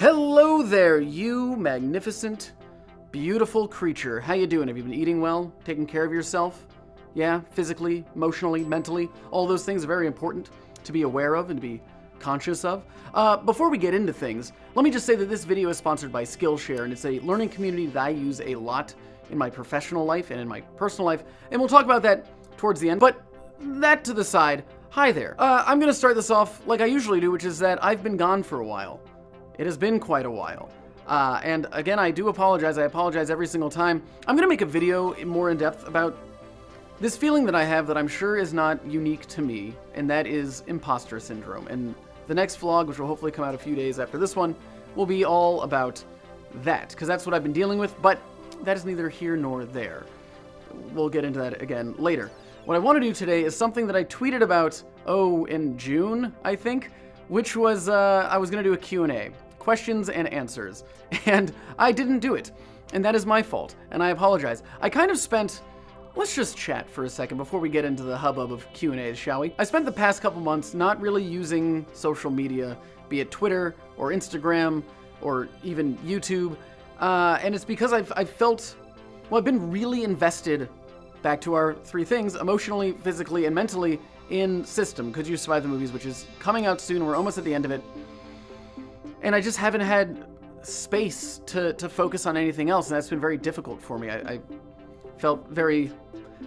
Hello there, you magnificent, beautiful creature. How you doing? Have you been eating well? Taking care of yourself? Yeah, physically, emotionally, mentally. All those things are very important to be aware of and to be conscious of. Uh, before we get into things, let me just say that this video is sponsored by Skillshare, and it's a learning community that I use a lot in my professional life and in my personal life, and we'll talk about that towards the end. But that to the side, hi there. Uh, I'm gonna start this off like I usually do, which is that I've been gone for a while. It has been quite a while. Uh, and again, I do apologize. I apologize every single time. I'm going to make a video more in depth about this feeling that I have that I'm sure is not unique to me, and that is imposter syndrome. And the next vlog, which will hopefully come out a few days after this one, will be all about that, because that's what I've been dealing with, but that is neither here nor there. We'll get into that again later. What I want to do today is something that I tweeted about, oh, in June, I think, which was uh, I was going to do a Q&A questions and answers. And I didn't do it. And that is my fault. And I apologize. I kind of spent Let's just chat for a second before we get into the hubbub of Q&As, shall we? I spent the past couple months not really using social media, be it Twitter or Instagram or even YouTube, uh, and it's because I've, I've felt, well, I've been really invested, back to our three things, emotionally, physically, and mentally, in System, Could You Survive the Movies, which is coming out soon. We're almost at the end of it and I just haven't had space to, to focus on anything else, and that's been very difficult for me. I, I felt very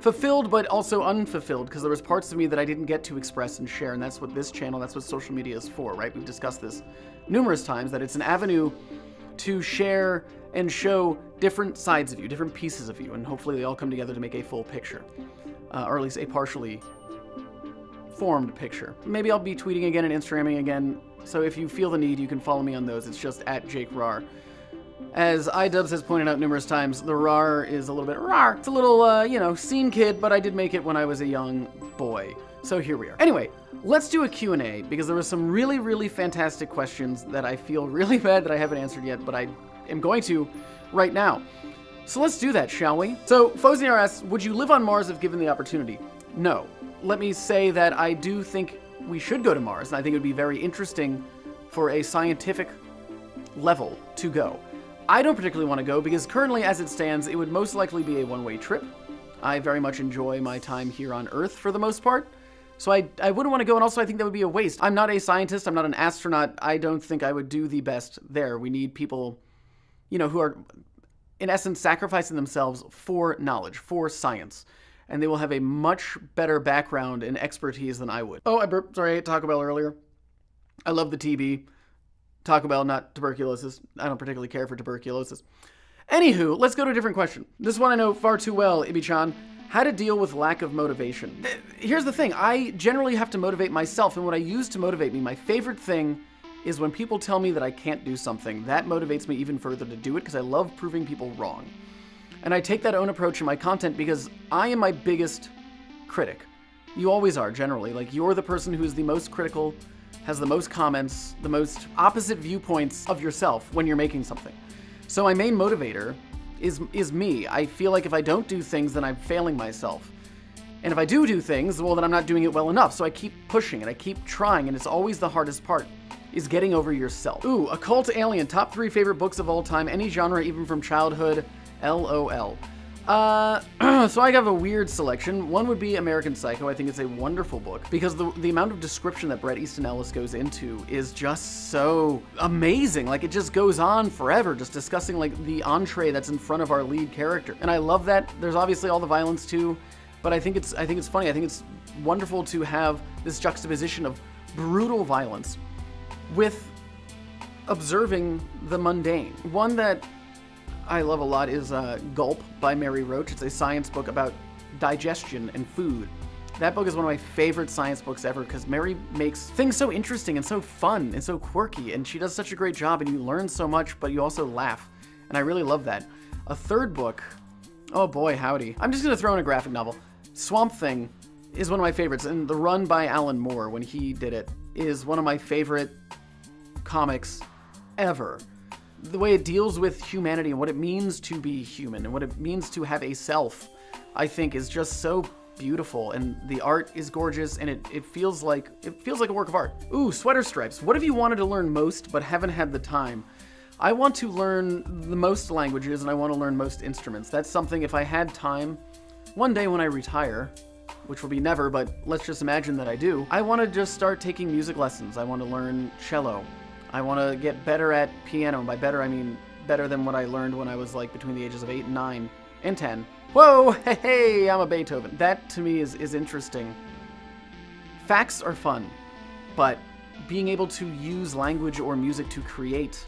fulfilled, but also unfulfilled, because there was parts of me that I didn't get to express and share, and that's what this channel, that's what social media is for, right? We've discussed this numerous times, that it's an avenue to share and show different sides of you, different pieces of you, and hopefully they all come together to make a full picture, uh, or at least a partially formed picture. Maybe I'll be tweeting again and Instagramming again so if you feel the need, you can follow me on those. It's just at Jake Rawr. As iDubbbz has pointed out numerous times, the RAR is a little bit RAR. It's a little, uh, you know, scene kid, but I did make it when I was a young boy. So here we are. Anyway, let's do a Q&A because there were some really, really fantastic questions that I feel really bad that I haven't answered yet, but I am going to right now. So let's do that, shall we? So Fozniar asks, would you live on Mars if given the opportunity? No. Let me say that I do think we should go to Mars, and I think it would be very interesting for a scientific level to go. I don't particularly want to go because currently, as it stands, it would most likely be a one-way trip. I very much enjoy my time here on Earth for the most part. So I, I wouldn't want to go, and also I think that would be a waste. I'm not a scientist, I'm not an astronaut. I don't think I would do the best there. We need people, you know, who are, in essence, sacrificing themselves for knowledge, for science and they will have a much better background and expertise than I would. Oh, I burped. Sorry, I ate Taco Bell earlier. I love the TB. Taco Bell, not tuberculosis. I don't particularly care for tuberculosis. Anywho, let's go to a different question. This one I know far too well, Ibi-chan. How to deal with lack of motivation. Uh, here's the thing, I generally have to motivate myself, and what I use to motivate me, my favorite thing is when people tell me that I can't do something. That motivates me even further to do it because I love proving people wrong. And I take that own approach in my content because I am my biggest critic. You always are, generally. Like, you're the person who is the most critical, has the most comments, the most opposite viewpoints of yourself when you're making something. So my main motivator is, is me. I feel like if I don't do things, then I'm failing myself. And if I do do things, well, then I'm not doing it well enough. So I keep pushing and I keep trying, and it's always the hardest part, is getting over yourself. Ooh, Occult Alien, top three favorite books of all time, any genre, even from childhood. LOL. Uh, so I have a weird selection. One would be American Psycho. I think it's a wonderful book because the, the amount of description that Bret Easton Ellis goes into is just so amazing. Like it just goes on forever, just discussing like the entree that's in front of our lead character. And I love that. There's obviously all the violence too, but I think it's I think it's funny. I think it's wonderful to have this juxtaposition of brutal violence with observing the mundane. One that I love a lot is uh, Gulp by Mary Roach. It's a science book about digestion and food. That book is one of my favorite science books ever because Mary makes things so interesting and so fun and so quirky, and she does such a great job, and you learn so much, but you also laugh. And I really love that. A third book, oh boy, howdy. I'm just gonna throw in a graphic novel. Swamp Thing is one of my favorites, and The Run by Alan Moore, when he did it, is one of my favorite comics ever the way it deals with humanity and what it means to be human and what it means to have a self, I think is just so beautiful and the art is gorgeous and it, it feels like it feels like a work of art. Ooh, sweater stripes. What have you wanted to learn most but haven't had the time? I want to learn the most languages and I want to learn most instruments. That's something if I had time, one day when I retire, which will be never, but let's just imagine that I do, I want to just start taking music lessons. I want to learn cello. I want to get better at piano. By better, I mean better than what I learned when I was like between the ages of 8 and 9 and 10. Whoa, hey, hey, I'm a Beethoven. That to me is, is interesting. Facts are fun, but being able to use language or music to create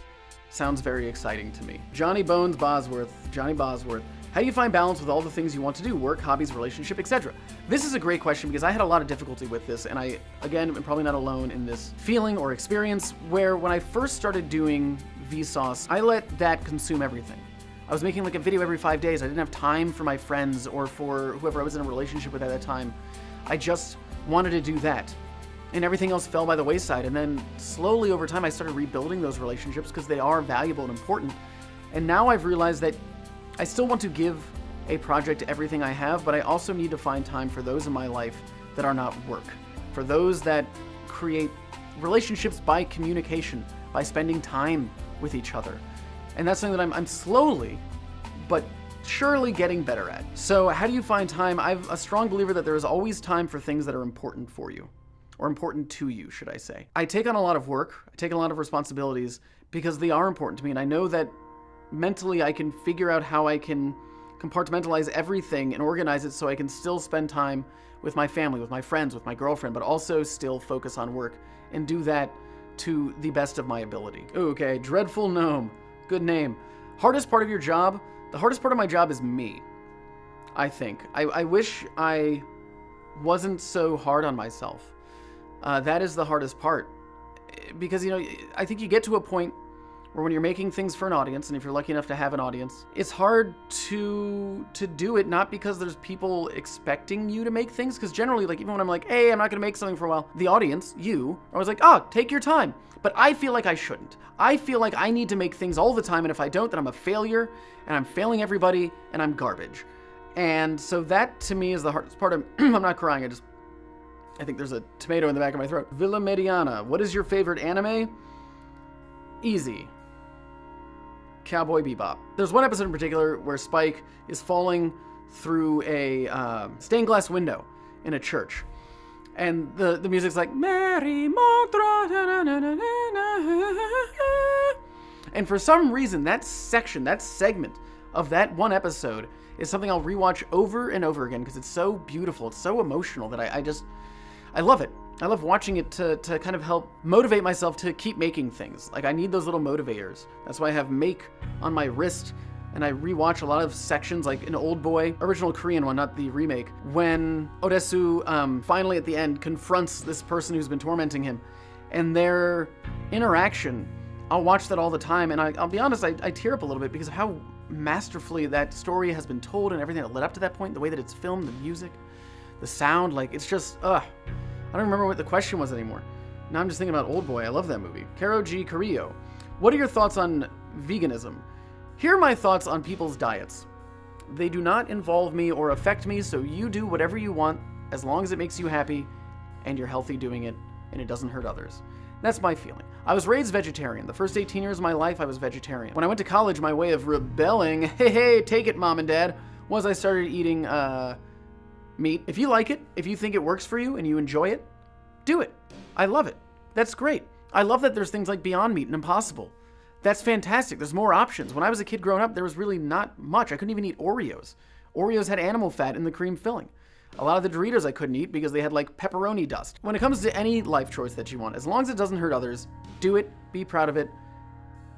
sounds very exciting to me. Johnny Bones Bosworth, Johnny Bosworth, how do you find balance with all the things you want to do, work, hobbies, relationship, etc.? This is a great question because I had a lot of difficulty with this, and I, again, am probably not alone in this feeling or experience where when I first started doing Vsauce, I let that consume everything. I was making like a video every five days. I didn't have time for my friends or for whoever I was in a relationship with at that time. I just wanted to do that and everything else fell by the wayside. And then slowly over time, I started rebuilding those relationships because they are valuable and important. And now I've realized that I still want to give a project everything I have, but I also need to find time for those in my life that are not work, for those that create relationships by communication, by spending time with each other. And that's something that I'm, I'm slowly, but surely getting better at. So, how do you find time? I'm a strong believer that there is always time for things that are important for you or important to you, should I say. I take on a lot of work, I take on a lot of responsibilities because they are important to me, and I know that mentally I can figure out how I can compartmentalize everything and organize it so I can still spend time with my family, with my friends, with my girlfriend, but also still focus on work and do that to the best of my ability. Okay, Dreadful Gnome. Good name. Hardest part of your job? The hardest part of my job is me. I think. I, I wish I wasn't so hard on myself. Uh, that is the hardest part. Because, you know, I think you get to a point where when you're making things for an audience, and if you're lucky enough to have an audience, it's hard to to do it not because there's people expecting you to make things, because generally, like even when I'm like, hey, I'm not gonna make something for a while, the audience, you, I was like, oh, take your time. But I feel like I shouldn't. I feel like I need to make things all the time, and if I don't, then I'm a failure, and I'm failing everybody, and I'm garbage. And so that to me is the hardest part of I'm not crying, I just I think there's a tomato in the back of my throat. Villa Mediana. What is your favorite anime? Easy. Cowboy Bebop. There's one episode in particular where Spike is falling through a uh, stained glass window in a church. And the, the music's like, Mary Montra. And for some reason, that section, that segment of that one episode is something I'll rewatch over and over again because it's so beautiful. It's so emotional that I, I just, I love it. I love watching it to, to kind of help motivate myself to keep making things. Like, I need those little motivators. That's why I have Make on my wrist, and I rewatch a lot of sections, like an Old Boy, original Korean one, not the remake, when Odesu um, finally at the end confronts this person who's been tormenting him, and their interaction. I'll watch that all the time, and I, will be honest, I, I tear up a little bit because of how masterfully that story has been told and everything that led up to that point, the way that it's filmed, the music the sound, like it's just, ugh. I don't remember what the question was anymore. Now I'm just thinking about Old Boy. I love that movie. Caro G. Carrillo. What are your thoughts on veganism? Here are my thoughts on people's diets. They do not involve me or affect me, so you do whatever you want as long as it makes you happy and you're healthy doing it and it doesn't hurt others. That's my feeling. I was raised vegetarian. The first 18 years of my life, I was vegetarian. When I went to college, my way of rebelling, hey, hey, take it, mom and dad, was I started eating, uh, meat. If you like it, if you think it works for you and you enjoy it, do it. I love it. That's great. I love that there's things like Beyond Meat and Impossible. That's fantastic. There's more options. When I was a kid growing up, there was really not much. I couldn't even eat Oreos. Oreos had animal fat in the cream filling. A lot of the Doritos I couldn't eat because they had like pepperoni dust. When it comes to any life choice that you want, as long as it doesn't hurt others, do it, be proud of it.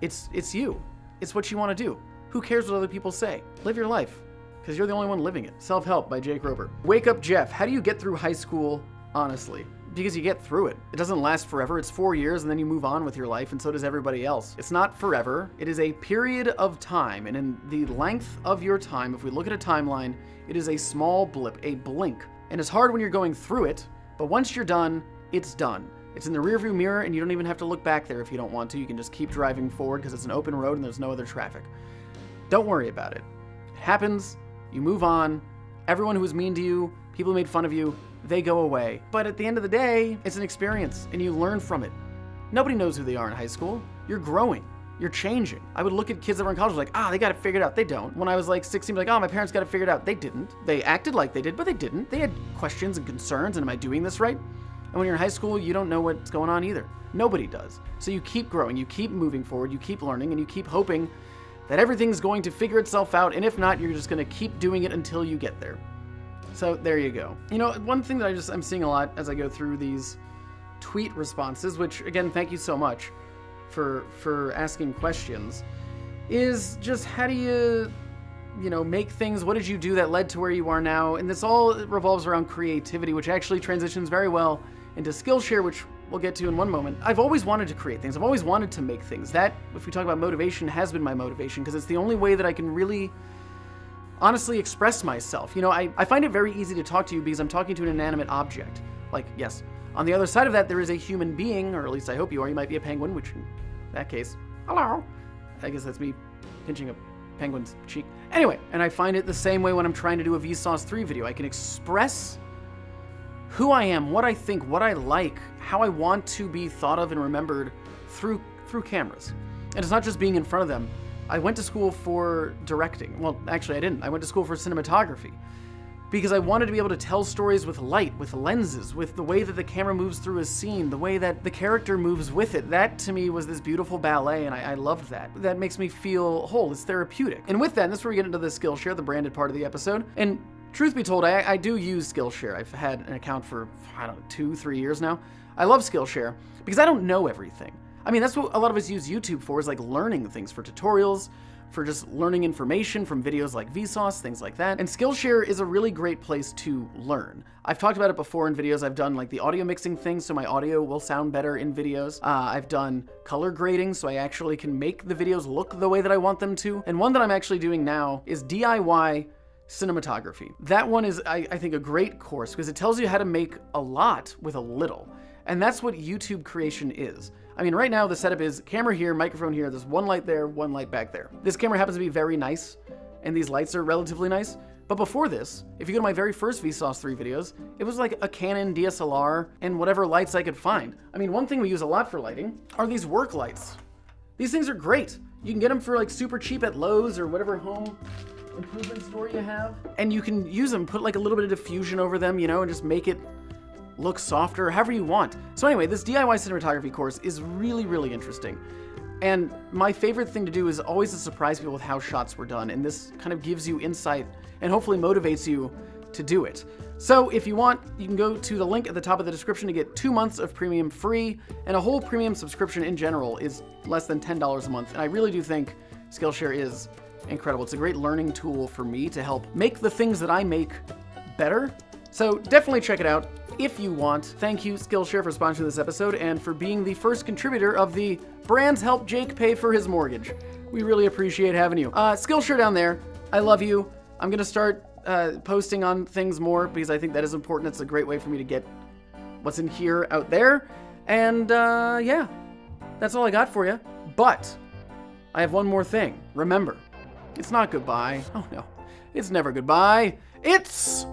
It's it's you. It's what you want to do. Who cares what other people say? Live your life because you're the only one living it. Self Help by Jake Roper. Wake Up Jeff. How do you get through high school honestly? Because you get through it. It doesn't last forever. It's four years and then you move on with your life, and so does everybody else. It's not forever. It is a period of time, and in the length of your time, if we look at a timeline, it is a small blip, a blink. And it's hard when you're going through it, but once you're done, it's done. It's in the rearview mirror, and you don't even have to look back there if you don't want to. You can just keep driving forward because it's an open road and there's no other traffic. Don't worry about it. It happens, you move on. Everyone who was mean to you, people who made fun of you, they go away. But at the end of the day, it's an experience and you learn from it. Nobody knows who they are in high school. You're growing. You're changing. I would look at kids that were in college like, ah, they got it figured out. They don't. When I was like 16, like, oh, my parents got it figured out. They didn't. They acted like they did, but they didn't. They had questions and concerns, and am I doing this right? And when you're in high school, you don't know what's going on either. Nobody does. So you keep growing, you keep moving forward, you keep learning, and you keep hoping that everything's going to figure itself out. And if not, you're just going to keep doing it until you get there. So there you go. You know, one thing that I just I'm seeing a lot as I go through these tweet responses, which again, thank you so much for for asking questions, is just how do you you know make things what did you do that led to where you are now and this all revolves around creativity which actually transitions very well into skillshare which we'll get to in one moment i've always wanted to create things i've always wanted to make things that if we talk about motivation has been my motivation because it's the only way that i can really honestly express myself you know I, I find it very easy to talk to you because i'm talking to an inanimate object like yes on the other side of that there is a human being or at least i hope you are you might be a penguin which in that case, hello. I guess that's me pinching a penguin's cheek. Anyway, and I find it the same way when I'm trying to do a Vsauce 3 video. I can express who I am, what I think, what I like, how I want to be thought of and remembered through through cameras. And it's not just being in front of them. I went to school for directing. Well, actually I didn't. I went to school for cinematography because I wanted to be able to tell stories with light, with lenses, with the way that the camera moves through a scene, the way that the character moves with it. That to me was this beautiful ballet, and I, I loved that. That makes me feel whole. It's therapeutic. And with that, and this is where we get into the Skillshare, the branded part of the episode. And truth be told, I, I do use Skillshare. I've had an account for, I don't know, two, three years now. I love Skillshare because I don't know everything. I mean, that's what a lot of us use YouTube for, is like learning things for tutorials, for just learning information from videos like Vsauce, things like that. And Skillshare is a really great place to learn. I've talked about it before in videos. I've done like the audio mixing thing, so my audio will sound better in videos. Uh, I've done color grading, so I actually can make the videos look the way that I want them to. And one that I'm actually doing now is DIY cinematography. That one is, I, I think, a great course because it tells you how to make a lot with a little. And that's what YouTube creation is. I mean, right now the setup is camera here, microphone here, there's one light there, one light back there. This camera happens to be very nice, and these lights are relatively nice. But before this, if you go to my very first Vsauce 3 videos, it was like a Canon DSLR and whatever lights I could find. I mean, one thing we use a lot for lighting are these work lights. These things are great. You can get them for like super cheap at Lowe's or whatever home improvement store you have. And you can use them, put like a little bit of diffusion over them, you know, and just make it look softer, however you want. So anyway, this DIY cinematography course is really, really interesting. And my favorite thing to do is always to surprise people with how shots were done, and this kind of gives you insight and hopefully motivates you to do it. So if you want, you can go to the link at the top of the description to get two months of premium free, and a whole premium subscription in general is less than $10 a month. And I really do think Skillshare is incredible. It's a great learning tool for me to help make the things that I make better. So definitely check it out if you want. Thank you, Skillshare, for sponsoring this episode and for being the first contributor of the Brands Help Jake Pay for His Mortgage. We really appreciate having you. Uh, Skillshare down there, I love you. I'm going to start uh, posting on things more because I think that is important. It's a great way for me to get what's in here out there. And uh, yeah, that's all I got for you. But I have one more thing. Remember, it's not goodbye. Oh no, it's never goodbye. It's